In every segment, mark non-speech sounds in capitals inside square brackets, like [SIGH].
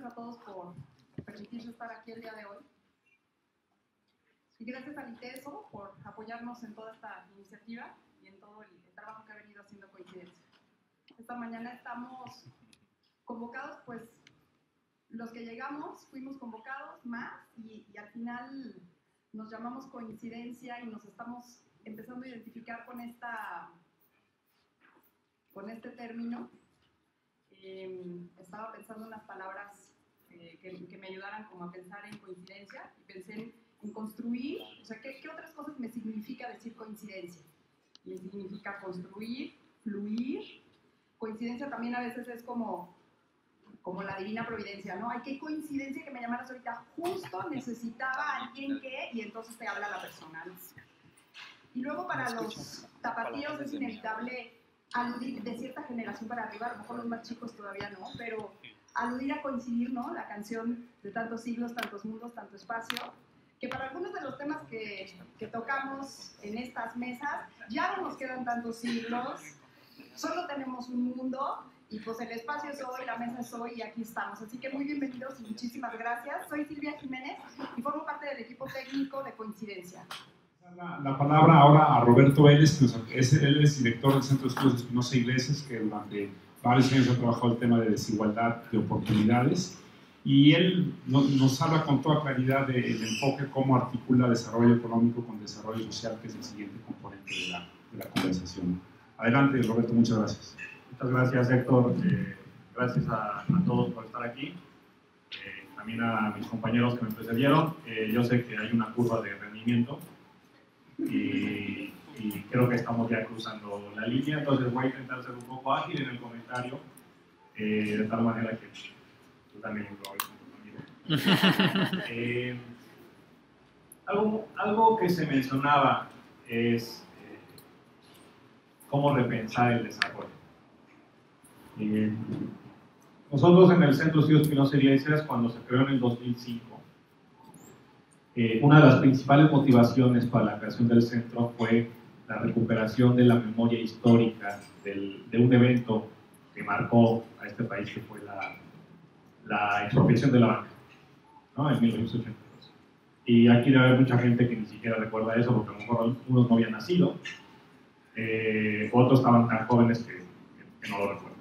gracias a todos por permitirse estar aquí el día de hoy. Y gracias a ITESO por apoyarnos en toda esta iniciativa y en todo el, trabajo que ha venido haciendo Coincidencia. Esta mañana estamos convocados, pues los que llegamos fuimos convocados más y, y al final nos llamamos Coincidencia y nos estamos empezando a identificar con, esta, con este término. Eh, estaba pensando unas palabras eh, que, que, me ayudaran como a pensar en coincidencia y pensé en, en construir, o sea, ¿qué, ¿qué, otras cosas me significa decir coincidencia? Me significa construir, fluir. Coincidencia también a veces es como, como la divina providencia, ¿no? Ay, qué coincidencia que me llamaras ahorita, justo necesitaba a alguien que, y entonces te habla la persona, ¿no? Y luego para los tapatíos es inevitable aludir de cierta generación para arriba, a lo mejor los más chicos todavía no, pero aludir a coincidir, ¿no? La canción de tantos siglos, tantos mundos, tanto espacio, que para algunos de los temas que, que tocamos en estas mesas ya no nos quedan tantos siglos, solo tenemos un mundo y pues el espacio es hoy, la mesa es hoy y aquí estamos. Así que muy bienvenidos y muchísimas gracias. Soy Silvia Jiménez y formo parte del equipo técnico de Coincidencia. La, la, palabra ahora a Roberto Vélez, que es, él es director del Centro de Estudios de Espinosa Iglesias, que durante varios años ha trabajado el tema de desigualdad de oportunidades, y él nos, habla con toda claridad del de enfoque, cómo articula desarrollo económico con desarrollo social, que es el siguiente componente de la, de conversación. Adelante, Roberto, muchas gracias. Muchas gracias, Héctor. Eh, gracias a, a, todos por estar aquí. Eh, también a mis compañeros que me precedieron. Eh, yo sé que hay una curva de rendimiento y, y, creo que estamos ya cruzando la línea, entonces voy a intentar ser un poco ágil en el comentario, eh, de tal manera que tú también lo hagas [LAUGHS] eh, algo, algo que se mencionaba es eh, cómo repensar el desarrollo. Eh, nosotros en el Centro de Estudios Espinosa Iglesias, cuando se creó en el 2005, eh, una de las principales motivaciones para la creación del centro fue la recuperación de la memoria histórica del, de un evento que marcó a este país, que fue la, la expropiación de la banca, ¿no? en 1982. Y aquí debe haber mucha gente que ni siquiera recuerda eso, porque a lo mejor unos no habían nacido, eh, otros estaban tan jóvenes que, que, que no lo recuerdan.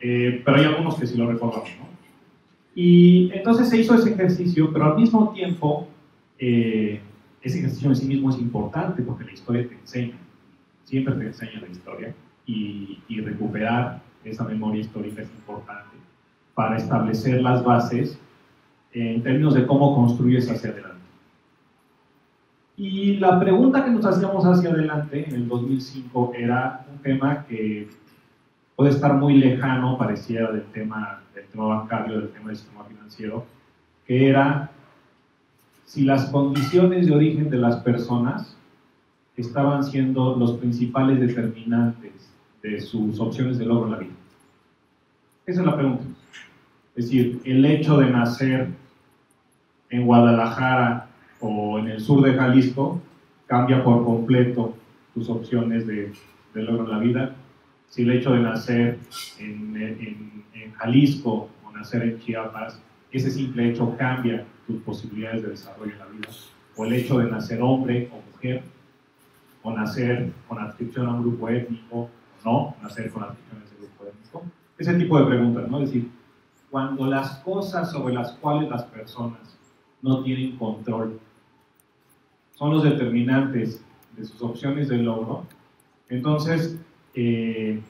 Eh, pero hay algunos que sí lo recordamos. ¿no? Y entonces se hizo ese ejercicio, pero al mismo tiempo eh, ese ejercicio en sí mismo es importante porque la historia te enseña, siempre te enseña la historia y, y, recuperar esa memoria histórica es importante para establecer las bases en términos de cómo construyes hacia adelante. Y la pregunta que nos hacíamos hacia adelante en el 2005 era un tema que puede estar muy lejano, pareciera del tema, del tema bancario, del tema del sistema financiero, que era si las condiciones de origen de las personas estaban siendo los principales determinantes de sus opciones de logro en la vida. Esa es la pregunta. Es decir, el hecho de nacer en Guadalajara o en el sur de Jalisco cambia por completo tus opciones de, de logro en la vida. Si el hecho de nacer en, en, en Jalisco o nacer en Chiapas, ese simple hecho cambia tus posibilidades de desarrollo en la vida, o el hecho de nacer hombre o mujer, o nacer con adscripción a un grupo étnico, no, nacer con adscripción a ese grupo étnico. Ese tipo de preguntas, ¿no? Es decir, cuando las cosas sobre las cuales las personas no tienen control son los determinantes de sus opciones de logro, entonces, eh,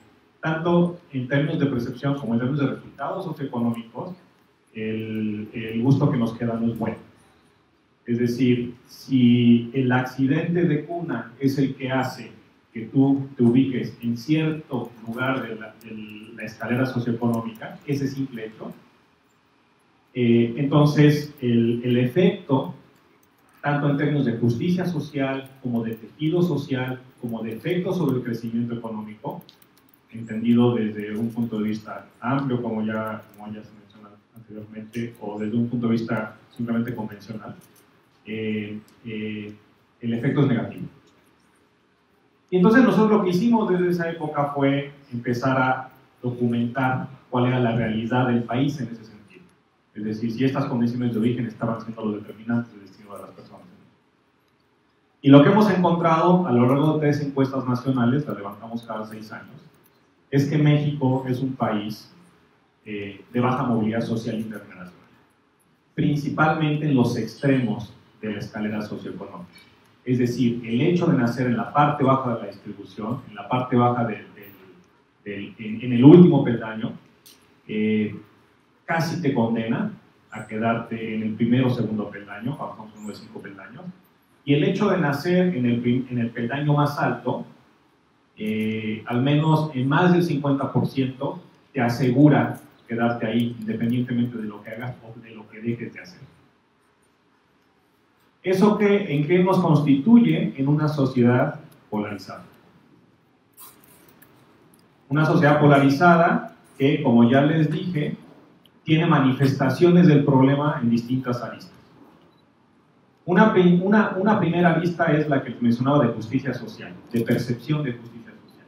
tanto en términos de percepción como en términos de resultados socioeconómicos, el, el, gusto que nos queda no es bueno. Es decir, si el accidente de cuna es el que hace que tú te ubiques en cierto lugar de la, de la escalera socioeconómica, ese simple hecho, eh, entonces el, el efecto, tanto en términos de justicia social, como de tejido social, como de efecto sobre el crecimiento económico, entendido desde un punto de vista amplio, como ya, como ya se anteriormente, o desde un punto de vista simplemente convencional, eh, eh, el efecto es negativo. Y entonces nosotros lo que hicimos desde esa época fue empezar a documentar cuál era la realidad del país en ese sentido. Es decir, si estas condiciones de origen estaban siendo los determinantes del destino de las personas. Y lo que hemos encontrado a lo largo de tres encuestas nacionales, las levantamos cada seis años, es que México es un país eh, de baja movilidad social internacional, principalmente en los extremos de la escalera socioeconómica. Es decir, el hecho de nacer en la parte baja de la distribución, en la parte baja de, en, el último peldaño, eh, casi te condena a quedarte en el primero o segundo peldaño, bajamos uno de cinco peldaños, y el hecho de nacer en el, en el peldaño más alto, eh, al menos en más del 50%, te asegura quedarte ahí independientemente de lo que hagas o de lo que dejes de hacer. ¿Eso que, en qué nos constituye en una sociedad polarizada? Una sociedad polarizada que, como ya les dije, tiene manifestaciones del problema en distintas aristas. Una, una, primera lista es la que mencionaba de justicia social, de percepción de justicia social.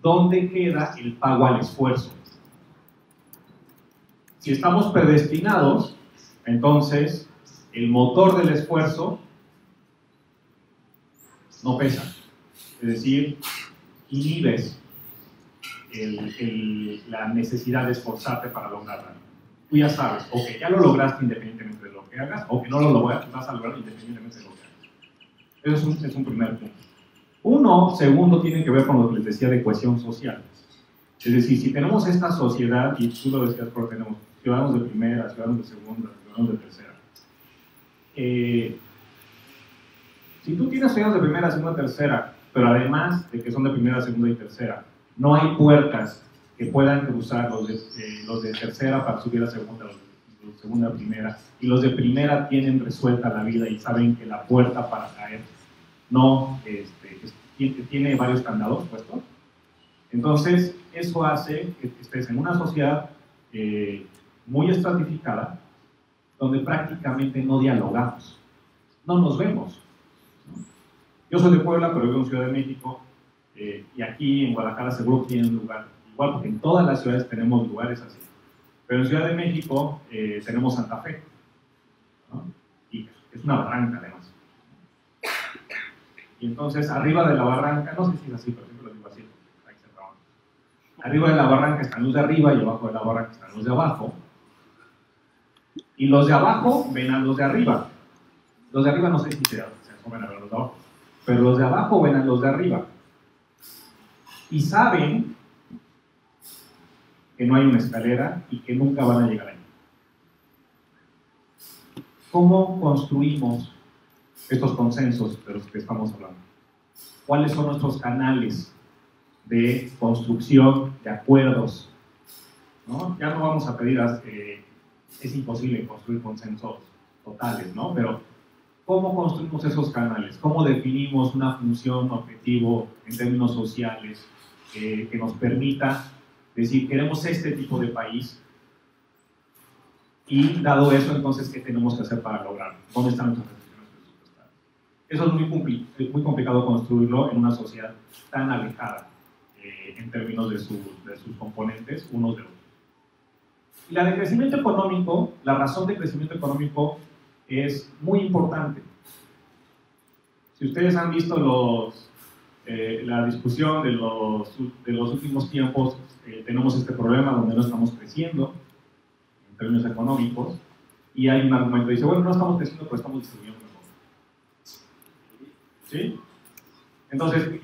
¿Dónde queda el pago al esfuerzo? Si estamos predestinados, entonces el motor del esfuerzo no pesa. Es decir, inhibes la necesidad de esforzarte para lograrlo. Tú ya sabes, o que ya lo lograste independientemente de lo que hagas, o que no lo logras, vas a lograr independientemente de lo que hagas. Eso es un, es primer punto. Uno, segundo, tiene que ver con lo que les decía de cohesión social. Es decir, si tenemos esta sociedad, y tú lo decías, porque tenemos ciudadanos de primera, ciudadanos de segunda, ciudadanos de tercera. Eh, si tú tienes ciudadanos de primera, segunda, tercera, pero además de que son de primera, segunda y tercera, no hay puertas que puedan cruzar los de, eh, los de tercera para subir a segunda, los de segunda a primera, y los de primera tienen resuelta la vida y saben que la puerta para caer no este, tiene varios candados puestos. Entonces, eso hace que estés en una sociedad eh, muy estratificada, donde prácticamente no dialogamos, no nos vemos. Yo soy de Puebla, pero vivo en Ciudad de México, eh, y aquí en Guadalajara seguro tiene un lugar igual, porque en todas las ciudades tenemos lugares así. Pero en Ciudad de México eh, tenemos Santa Fe, y es una barranca además. Y entonces arriba de la barranca, no sé si es así, pero siempre lo digo así, ahí Arriba de la barranca están los de arriba y abajo de la barranca están los de abajo. Y los de abajo ven a los de arriba. Los de arriba no sé si se, se a ver los de abajo, pero los de abajo ven a los de arriba. Y saben que no hay una escalera y que nunca van a llegar ahí. ¿Cómo construimos estos consensos de los que estamos hablando? ¿Cuáles son nuestros canales de construcción de acuerdos? Ya no vamos a pedir eh, es imposible construir consensos totales, ¿no? Pero ¿cómo construimos esos canales? ¿Cómo definimos una función, objetivo en términos sociales eh, que nos permita decir, queremos este tipo de país? Y dado eso, entonces, ¿qué tenemos que hacer para lograrlo? ¿Dónde están nuestras decisiones presupuestarias? Eso es muy, es muy complicado construirlo en una sociedad tan alejada eh, en términos de, de sus componentes unos de otros. La de crecimiento económico, la razón de crecimiento económico es muy importante. Si ustedes han visto los, eh, la discusión de los, de los últimos tiempos, eh, tenemos este problema donde no estamos creciendo en términos económicos y hay un argumento que dice, bueno, no estamos creciendo, pero estamos distribuyendo mejor. Entonces,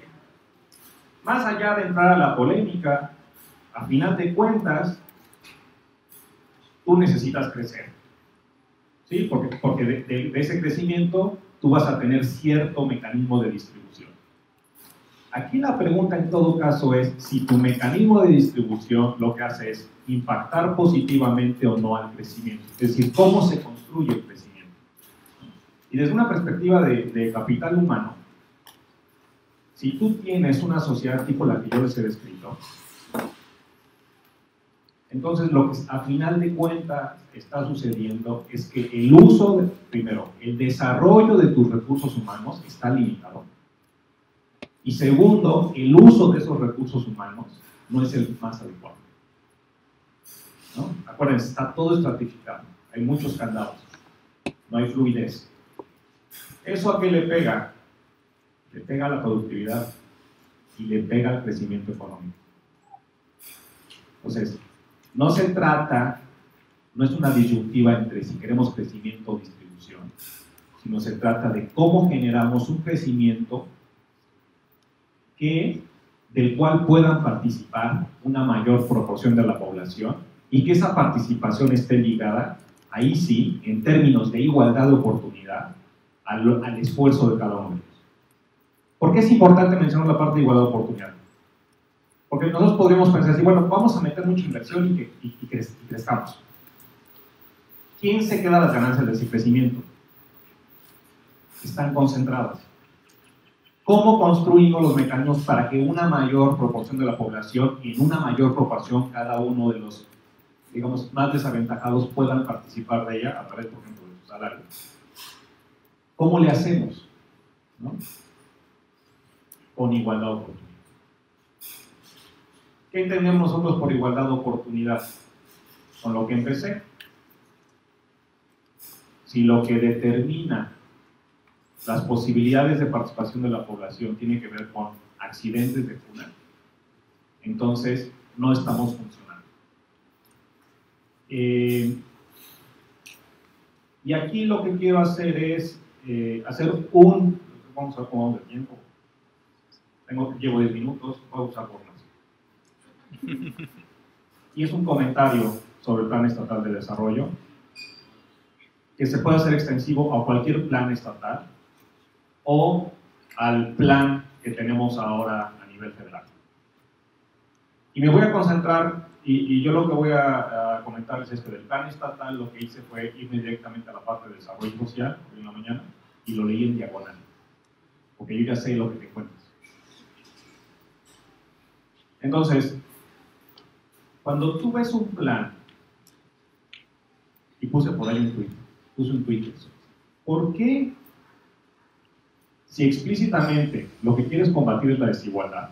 más allá de entrar a la polémica, a final de cuentas, tú necesitas crecer. ¿Sí? Porque, porque de, ese crecimiento tú vas a tener cierto mecanismo de distribución. Aquí la pregunta en todo caso es si tu mecanismo de distribución lo que hace es impactar positivamente o no al crecimiento. Es decir, cómo se construye el crecimiento. Y desde una perspectiva de, de capital humano, si tú tienes una sociedad tipo la que yo les he descrito, entonces, lo que a final de cuentas está sucediendo es que el uso, primero, el desarrollo de tus recursos humanos está limitado. Y segundo, el uso de esos recursos humanos no es el más adecuado. Acuérdense, está todo estratificado, hay muchos candados, no hay fluidez. ¿Eso a qué le pega? Le pega a la productividad y le pega al crecimiento económico. Entonces, no se trata, no es una disyuntiva entre si queremos crecimiento o distribución, sino se trata de cómo generamos un crecimiento que, del cual puedan participar una mayor proporción de la población y que esa participación esté ligada, ahí sí, en términos de igualdad de oportunidad, al, al esfuerzo de cada uno de ellos. ¿Por qué es importante mencionar la parte de igualdad de oportunidad? Porque nosotros podríamos pensar así, bueno, vamos a meter mucha inversión y, que, crezcamos. ¿Quién se queda las ganancias de ese crecimiento? Están concentradas. ¿Cómo construimos los mecanismos para que una mayor proporción de la población y en una mayor proporción cada uno de los, digamos, más desaventajados puedan participar de ella a través, por ejemplo, de su salario? ¿Cómo le hacemos? ¿No? Con igualdad de. ¿Qué entendemos nosotros por igualdad de oportunidad? Con lo que empecé. Si lo que determina las posibilidades de participación de la población tiene que ver con accidentes de cuna, entonces no estamos funcionando. Eh, y aquí lo que quiero hacer es eh, hacer un, vamos a de tiempo, Tengo, llevo 10 minutos, voy a usar por. Y es un comentario sobre el Plan Estatal de Desarrollo que se puede hacer extensivo a cualquier plan estatal o al plan que tenemos ahora a nivel federal. Y me voy a concentrar, y, y yo lo que voy a, a, comentarles es que del plan estatal lo que hice fue irme directamente a la parte de desarrollo social, en la mañana, y lo leí en diagonal, porque yo ya sé lo que te cuentas. Entonces, cuando tú ves un plan, y puse por ahí un tweet, puse un tweet ¿por qué si explícitamente lo que quieres combatir es la desigualdad,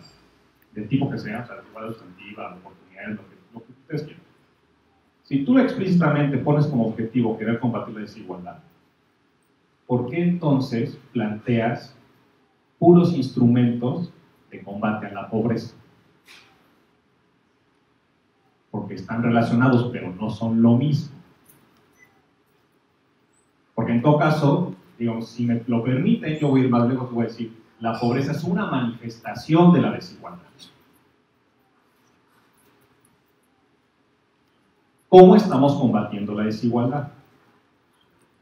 del tipo que sea, o sea, la desigualdad sustantiva, la oportunidad, lo que, lo que ustedes quieran. Si tú explícitamente pones como objetivo querer combatir la desigualdad, ¿por qué entonces planteas puros instrumentos de combate a la pobreza? Porque están relacionados, pero no son lo mismo. Porque en todo caso, digamos, si me lo permiten, yo voy a ir más lejos y voy a decir, la pobreza es una manifestación de la desigualdad. ¿Cómo estamos combatiendo la desigualdad?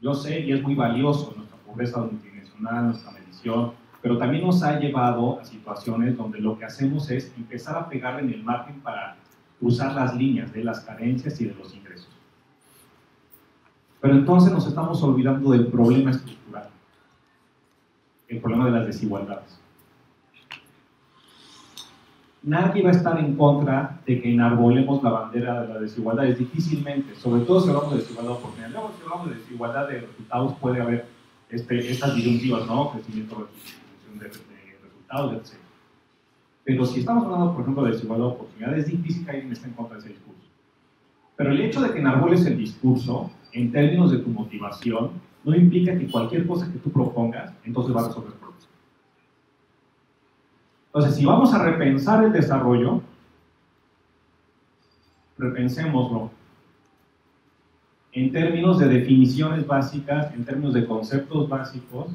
Yo sé, y es muy valioso nuestra pobreza multidimensional, nuestra medición, pero también nos ha llevado a situaciones donde lo que hacemos es empezar a pegarle en el margen para cruzar las líneas de las carencias y de los ingresos. Pero entonces nos estamos olvidando del problema estructural, el problema de las desigualdades. Nadie va a estar en contra de que enarbolemos la bandera de las desigualdades, difícilmente, sobre todo si hablamos de desigualdad de oportunidades. Luego, si hablamos de desigualdad de resultados, puede haber estas disyuntivas, ¿no? Crecimiento, de, de resultados, etc. Pero si estamos hablando, por ejemplo, de desigualdad de oportunidades, es difícil que alguien esté en contra de ese discurso. Pero el hecho de que enarboles el discurso en términos de tu motivación, no implica que cualquier cosa que tú propongas, entonces va a resolver problemas. Entonces, si vamos a repensar el desarrollo, repensémoslo en términos de definiciones básicas, en términos de conceptos básicos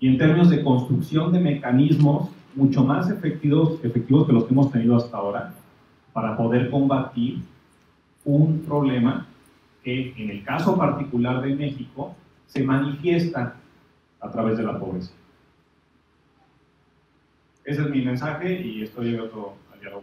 y en términos de construcción de mecanismos mucho más efectivos, efectivos que los que hemos tenido hasta ahora para poder combatir un problema que en el caso particular de México se manifiesta a través de la pobreza. Ese es mi mensaje y estoy abierto al diálogo.